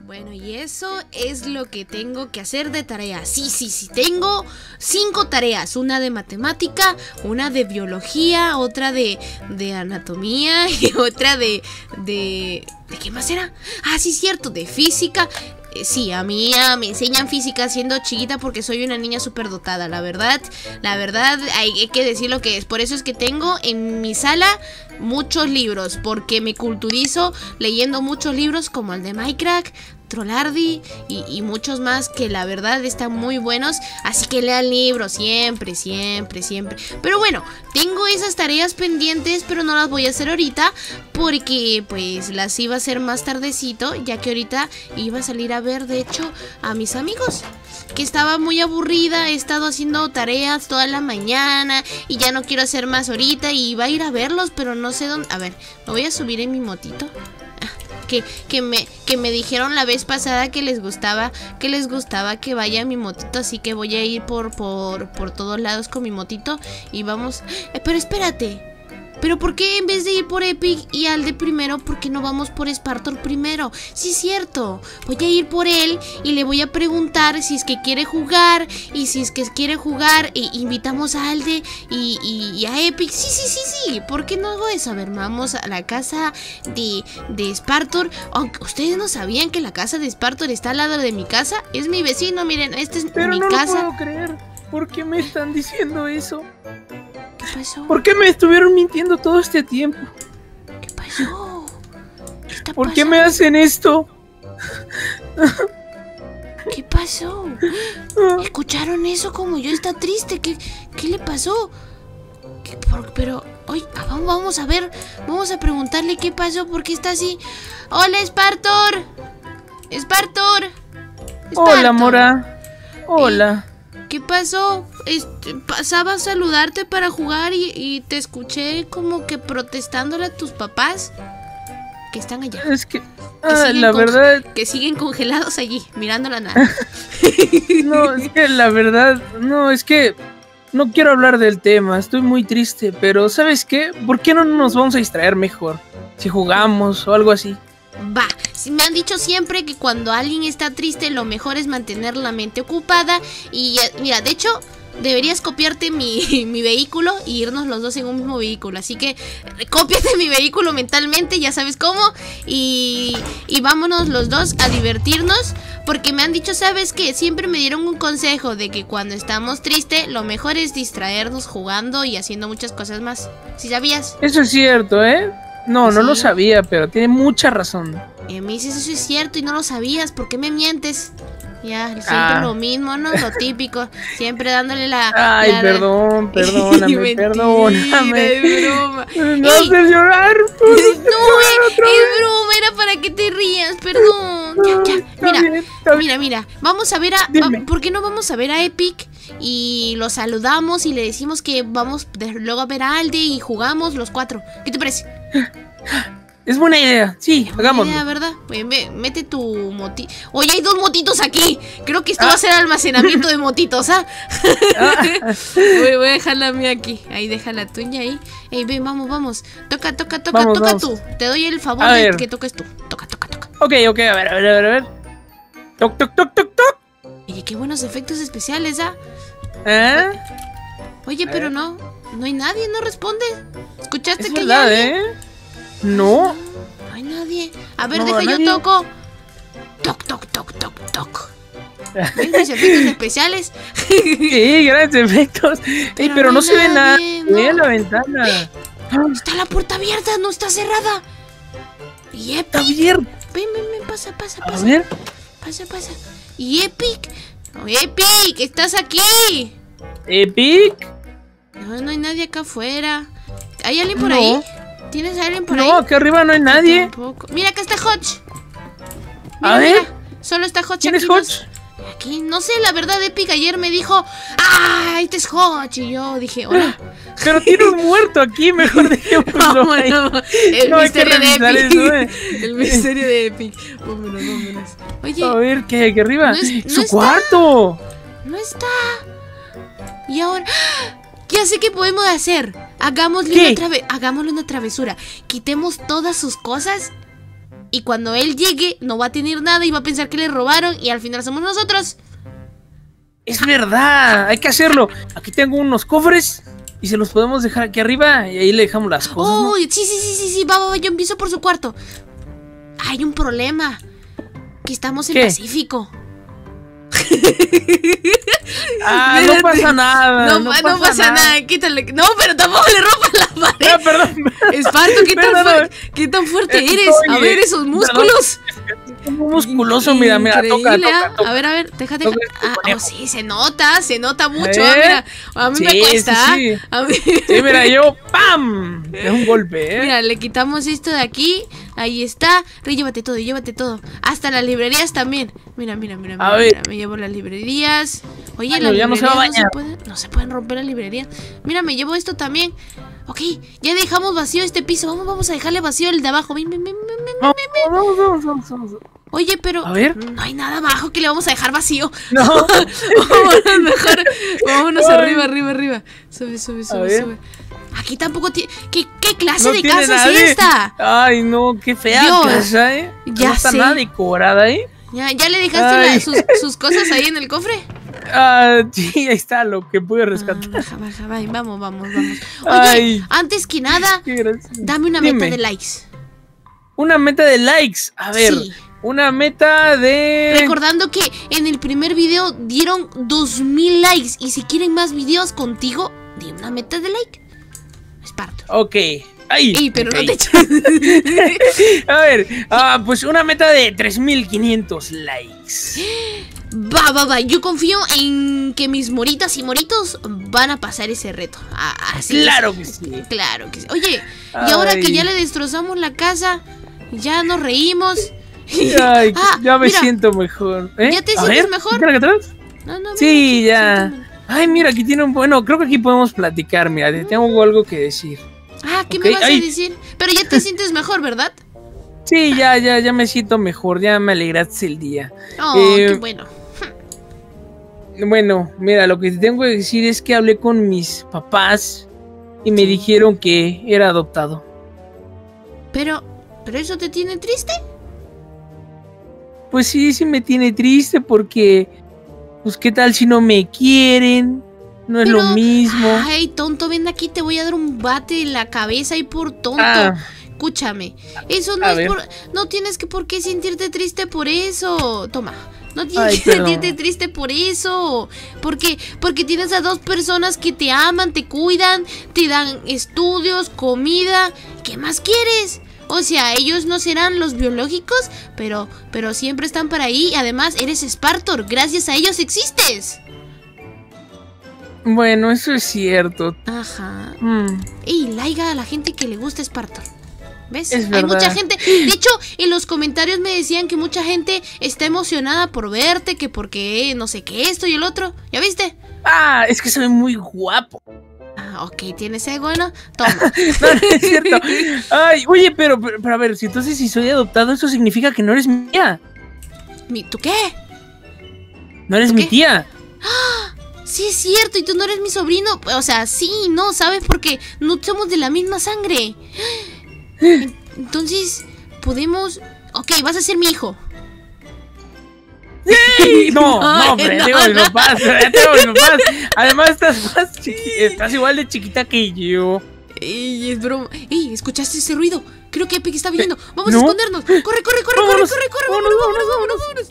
Bueno, y eso es lo que tengo que hacer de tarea. Sí, sí, sí, tengo cinco tareas. Una de matemática, una de biología, otra de, de anatomía y otra de, de... ¿De qué más era? Ah, sí, cierto, de física. Eh, sí, a mí me enseñan física siendo chiquita porque soy una niña súper dotada, la verdad. La verdad, hay, hay que decir lo que es. Por eso es que tengo en mi sala muchos libros, porque me culturizo leyendo muchos libros como el de Minecraft, Trollardi y, y muchos más que la verdad están muy buenos. Así que lean libros siempre, siempre, siempre. Pero bueno, tengo esas tareas pendientes, pero no las voy a hacer ahorita porque pues las iba a hacer más tardecito, ya que ahorita iba a salir a ver de hecho a mis amigos que estaba muy aburrida, he estado haciendo tareas toda la mañana y ya no quiero hacer más ahorita y iba a ir a verlos, pero no sé dónde. A ver, me voy a subir en mi motito. Que, que, me, que me dijeron la vez pasada que les gustaba que les gustaba que vaya mi motito así que voy a ir por, por, por todos lados con mi motito y vamos. Eh, pero espérate pero ¿por qué en vez de ir por Epic y al de primero, por qué no vamos por Spartor primero? Sí, es cierto. Voy a ir por él y le voy a preguntar si es que quiere jugar. Y si es que quiere jugar, e invitamos a Alde y, y- y a Epic. Sí, sí, sí, sí. ¿Por qué no hago eso? A ver, vamos a la casa de, de Spartor. Aunque ustedes no sabían que la casa de Spartor está al lado de mi casa. Es mi vecino, miren, esta es Pero mi no casa. lo puedo creer. ¿Por qué me están diciendo eso? ¿Por qué me estuvieron mintiendo todo este tiempo? ¿Qué pasó? ¿Qué está ¿Por qué me hacen esto? ¿Qué pasó? ¿Escucharon eso como yo está triste? ¿Qué, qué le pasó? ¿Qué por- pero, oye, ah, vamos, a ver, vamos a preguntarle qué pasó, por qué está así. Hola, Spartor. Spartor. Hola, Spartor. Mora. Hola. ¿Qué pasó? Este, pasaba a saludarte para jugar y, y te escuché como que protestándole a tus papás que están allá. Es que... Ah, la verdad... Que siguen congelados allí, mirando la nada. No, es que la verdad... No, es que... No quiero hablar del tema, estoy muy triste, pero ¿sabes qué? ¿Por qué no nos vamos a distraer mejor? Si jugamos o algo así. Va, me han dicho siempre que cuando alguien está triste lo mejor es mantener la mente ocupada y mira, de hecho deberías copiarte mi, mi vehículo y irnos los dos en un mismo vehículo, así que eh, cópiate mi vehículo mentalmente, ya sabes cómo, y, y vámonos los dos a divertirnos porque me han dicho, sabes que siempre me dieron un consejo de que cuando estamos tristes lo mejor es distraernos jugando y haciendo muchas cosas más, si sabías? Eso es cierto, ¿eh? No, no lo Sí. sabía, pero tiene mucha razón. Y me dices, eso es cierto y no lo sabías, ¿por qué me mientes? Ya, siempre Ah. lo mismo, ¿no? Lo típico, siempre dándole la... Ay, la- perdón, perdóname, Mentira, perdóname. es broma. No Ey. haces llorar. No, es, es broma, era para que te rías, perdón. Ya, ya, mira, bien, mira, mira, vamos a ver a... Va- ¿Por qué no vamos a ver a Epic? Y lo saludamos y le decimos que vamos luego a ver a Alde y jugamos los cuatro. ¿Qué te parece? Es buena idea. Sí, hagámoslo. idea, ¿verdad? Mete tu moti... Oye, hay dos motitos aquí. Creo que esto va a ser almacenamiento de motitos, ¿ah? voy, voy a dejar la mía aquí. Ahí, deja la tuya ahí. Ey, ven, vamos, vamos. Toca, toca, toca, Vamos, toca vamos. tú. Te doy el favor A de ver. que toques tú. Toca, toca, toca. Ok, ok, a ver, a ver, a ver, a ver. Toc, toc, toc, toc, toc. Oye, qué buenos efectos especiales, ¿ah? ¿Eh? Oye, pero no. No hay nadie, no responde. ¿Escuchaste Es que verdad, alguien? ¿eh? No. No hay nadie. A ver, No, deja, nadie. yo toco. Toc, toc, toc, toc, toc. ¿Ves mis efectos especiales? Sí, grandes efectos. Ey, Pero no se ve nada. no. la ventana. Está la puerta abierta, no está cerrada. Y Está Epic. abierto. Ven, ven, ven, pasa, pasa, A pasa. ver. Pasa, pasa. Y Epic. Oh, Epic, estás aquí. Epic. No, no hay nadie acá afuera. ¿Hay alguien por No. ahí? ¿Tienes a alguien por No, ahí? aquí arriba no hay nadie. Tampoco. Mira, acá está Hodge. A Mira, ver. mira, Solo está Hodge ¿Quién es aquí. no- Hodge? Aquí, no sé, la verdad, Epic ayer me dijo, ¡ah, este es Hodge! Y yo dije, hola. Pero tiene un muerto aquí, mejor dejémoslo. Vámonos. El No misterio de Epic. eso, eh. El misterio de Epic. Vámonos, vámonos. Oye, A ver, ¿qué hay aquí arriba? No es- no ¡Su está. cuarto! no está. Y ahora, ¡ah! ya sé qué podemos hacer. Hagámosle ¿Qué? una, trave- hagámosle una travesura. Quitemos todas sus cosas Y cuando él llegue, no va a tener nada y va a pensar que le robaron y al final somos nosotros. Es verdad, hay que hacerlo. Aquí tengo unos cofres y se los podemos dejar aquí arriba y ahí le dejamos las cosas. ¿no? Uy, sí, sí, sí, sí, sí, va, va, va, yo empiezo por su cuarto. Hay un problema. Que estamos en ¿Qué? Pacífico. Ah, no pasa nada. No, pa- no pasa nada. quítale. No, pero tampoco le rompas la pared. Ah, perdón. Esparto, ¿qué tan, Perdón. fuer- qué tan fuerte eres? A ver esos músculos. Es muy musculoso, mira, mira, toca, Increíble, toca, ¿ah? toca. A ver, a ver, déjate. Toca este Ah, oh, sí, se nota, se nota mucho. ¿Eh? ah, mira, a mí me cuesta. sí, ¿ah? sí. A mí- Sí, mira, yo, ¡pam! Es un golpe, ¿eh? Mira, le quitamos esto de aquí. Ahí está. Rey, llévate todo, llévate todo. Hasta las librerías también. Mira, mira, mira. A mira, ver. mira, me llevo las librerías. Oye, Ay, las no, se va a librerías no se, pueden, no se pueden romper las librerías. Mira, me llevo esto también. Ok, ya dejamos vacío este piso. Vamos, vamos a dejarle vacío el de abajo. Ven, ven, ven, ven. Vamos, vamos, vamos, vamos, vamos. Oye, pero A ver. no hay nada abajo que le vamos a dejar vacío. No. vámonos mejor. Vámonos Ay. arriba, arriba, arriba. Sube, sube, sube, sube. Aquí tampoco tiene. ¿Qué, qué clase No de casa nadie. es esta? Ay, no, qué fea Dios. casa, ¿eh? Ya no está sé. nada decorada, ¿eh? ¿Ya, ya le dejaste la- Ay. sus, sus cosas ahí en el cofre? Ah, sí, ahí está lo que pude Ah, rescatar. baja, baja, vamos, vamos, vamos. Oye, Ay. antes que nada, dame una Dime. meta de likes. Una meta de likes. A ver, Sí. una meta de. Recordando que en el primer video dieron 2000 likes. Y si quieren más videos contigo, di una meta de like. Esparto. Ok. Ay, Ey, pero no te. A ver, ah, pues una meta de 3500 likes. Va, va, va. Yo confío en que mis moritas y moritos van a pasar ese reto. Ah, Así Claro que sí. Claro que sí. Oye, y ahora que ya le destrozamos la casa, ya nos reímos. Ay, Ah, ya me mira. siento mejor. ¿eh? ¿Ya te A sientes ver, mejor? ¿quieres que atrás? No, no, Sí, mira, ya. siéntame. Ay, mira, aquí tiene un. Bueno, creo que aquí podemos platicar. Mira, te tengo algo que decir. Ah, ¿qué me vas ay. a decir? Pero ya te sientes mejor, ¿verdad? Sí, ya, ya, ya me siento mejor. Ya me alegraste el día. Oh, Eh, qué bueno. Bueno, mira, lo que te tengo que decir es que hablé con mis papás y me dijeron que era adoptado. Pero, ¿pero eso te tiene triste? Pues sí, sí me tiene triste porque, pues qué tal si no me quieren, no es lo mismo. Ay, tonto, ven aquí, te voy a dar un bate en la cabeza y por tonto. Ah, Escúchame, eso no es por... No tienes que por qué sentirte triste por eso. Toma, no tienes Ay, que sentirte triste por eso. Porque, porque tienes a dos personas que te aman, te cuidan, te dan estudios, comida. ¿Qué más quieres? O sea, ellos no serán los biológicos, pero, pero siempre están para ahí. Además, eres Spartor. Gracias a ellos existes. Bueno, eso es cierto. Ajá. Mm, Y laiga a la gente que le gusta Spartor. ¿Ves? Es Hay verdad. mucha gente. De hecho, en los comentarios me decían que mucha gente está emocionada por verte, que porque no sé qué, esto y el otro. ¿Ya viste? Ah, es que soy muy guapo. Ah, ok, tienes ego, ¿no? Toma. No, no es cierto. Ay, oye, pero, pero, pero a ver, si entonces si soy adoptado, eso significa que no eres mía. Mi- ¿Tú qué? No eres ¿Tú mi qué? tía. Sí, es cierto, y tú no eres mi sobrino. O sea, sí, no, ¿sabes? Porque no somos de la misma sangre. En- Entonces, podemos. Ok, vas a ser mi hijo. No, no, Ay, hombre, no, tengo mis no. papás, tengo mis papás. Además, estás más estás igual de chiquita que yo. Ey, es broma. Ey, ¿escuchaste ese ruido? Creo que Epic está viniendo. Vamos ¿no? a escondernos. Corre, corre, corre, corre, Vámonos, corre, corre, vámonos.